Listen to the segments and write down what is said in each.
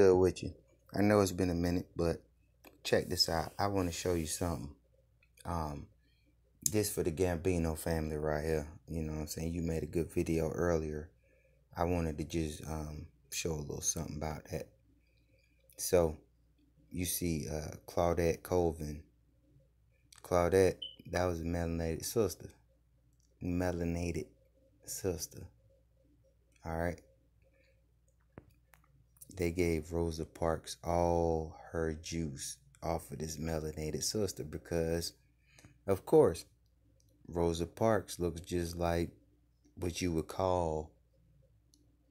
good with you. I know it's been a minute, but check this out. I want to show you something. Um, this for the Gambino family right here. You know I'm saying? You made a good video earlier. I wanted to just um, show a little something about that. So, you see uh, Claudette Colvin. Claudette, that was a melanated sister. Melanated sister. All right they gave Rosa Parks all her juice off of this melanated sister because, of course, Rosa Parks looks just like what you would call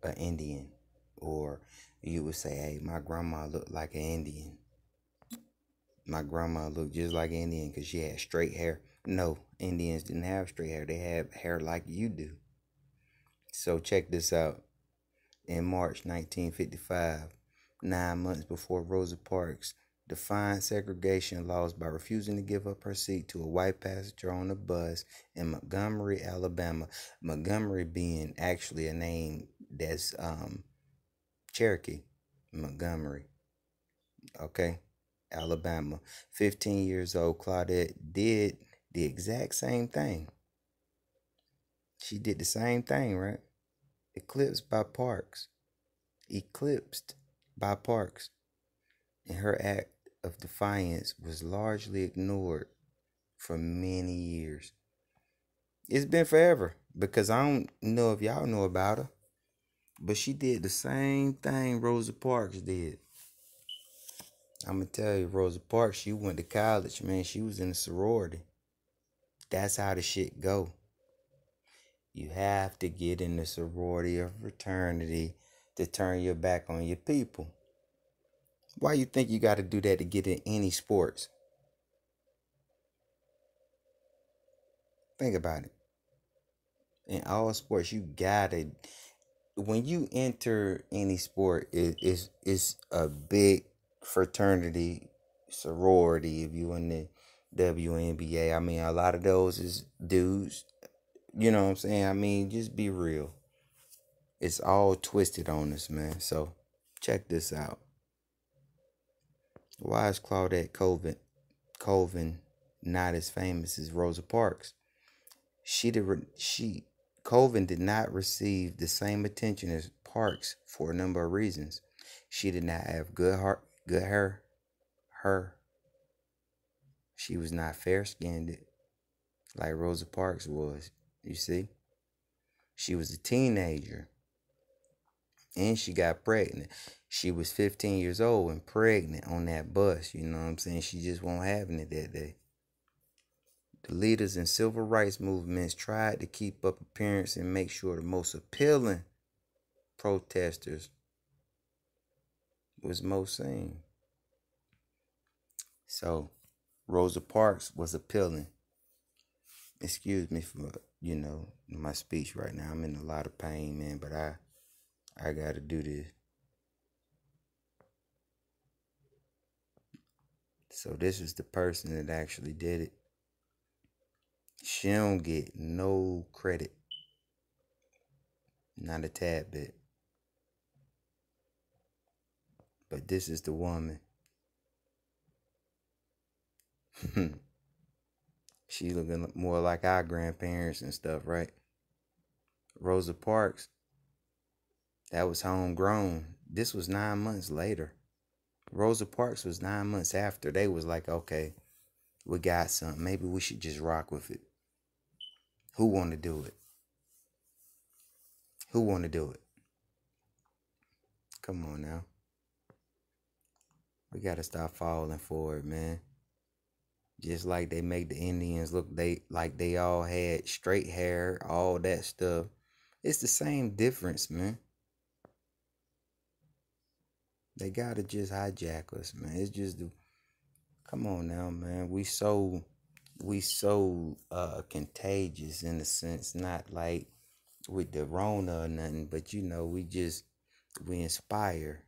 an Indian, or you would say, "Hey, my grandma looked like an Indian." My grandma looked just like an Indian because she had straight hair. No, Indians didn't have straight hair; they had hair like you do. So check this out in March 1955, nine months before Rosa Parks defied segregation laws by refusing to give up her seat to a white passenger on a bus in Montgomery, Alabama. Montgomery being actually a name that's um, Cherokee, Montgomery. Okay, Alabama. 15 years old, Claudette did the exact same thing. She did the same thing, right? Eclipsed by Parks, eclipsed by Parks, and her act of defiance was largely ignored for many years. It's been forever because I don't know if y'all know about her, but she did the same thing Rosa Parks did. I'm gonna tell you, Rosa Parks, she went to college, man. She was in a sorority. That's how the shit go. You have to get in the sorority or fraternity to turn your back on your people. Why you think you got to do that to get in any sports? Think about it. In all sports, you gotta when you enter any sport, it's it's a big fraternity, sorority. If you in the WNBA, I mean, a lot of those is dudes you know what I'm saying? I mean, just be real. It's all twisted on us, man. So check this out. Why is Claudette Colvin, Colvin not as famous as Rosa Parks? She did she Colvin did not receive the same attention as Parks for a number of reasons. She did not have good heart, good hair, her. She was not fair skinned like Rosa Parks was. You see? She was a teenager and she got pregnant. She was 15 years old and pregnant on that bus. You know what I'm saying? She just won't having it that day. The leaders in civil rights movements tried to keep up appearance and make sure the most appealing protesters was most seen. So Rosa Parks was appealing. Excuse me for you know, my speech right now. I'm in a lot of pain, man, but I I got to do this. So this is the person that actually did it. She don't get no credit. Not a tad bit. But this is the woman. She looking more like our grandparents and stuff, right? Rosa Parks, that was homegrown. This was nine months later. Rosa Parks was nine months after. They was like, okay, we got something. Maybe we should just rock with it. Who want to do it? Who want to do it? Come on now. We got to stop falling for it, man. Just like they make the Indians look they like they all had straight hair, all that stuff. It's the same difference, man. They gotta just hijack us, man. It's just the come on now, man. We so we so uh contagious in a sense, not like with the Rona or nothing, but you know, we just we inspire.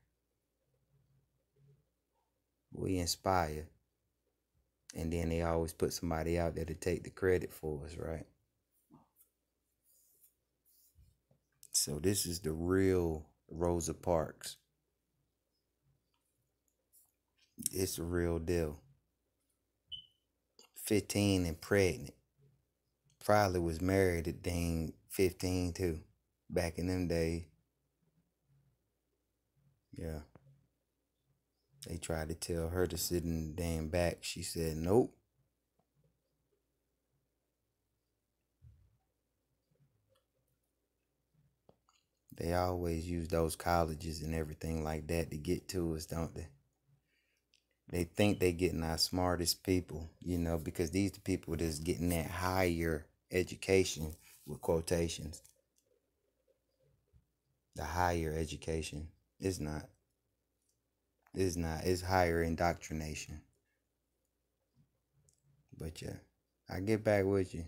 We inspire. And then they always put somebody out there to take the credit for us, right? So this is the real Rosa Parks. it's a real deal. 15 and pregnant. Probably was married at dang 15 too. Back in them days. Yeah. They tried to tell her to sit in the damn back. She said, nope. They always use those colleges and everything like that to get to us, don't they? They think they getting our smartest people, you know, because these the people that's getting that higher education with quotations. The higher education is not. It's not. It's higher indoctrination. But yeah, I get back with you.